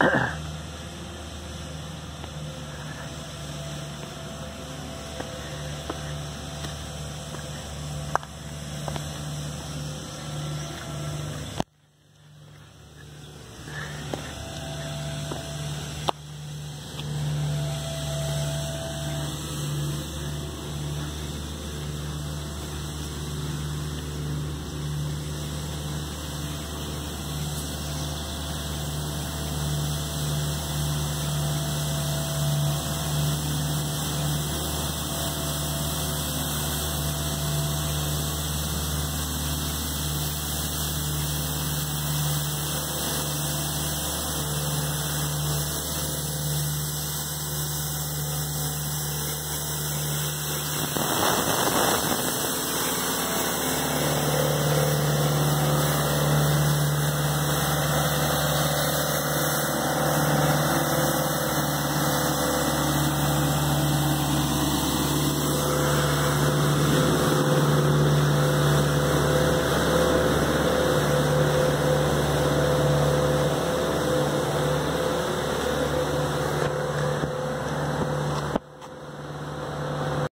Uh-uh.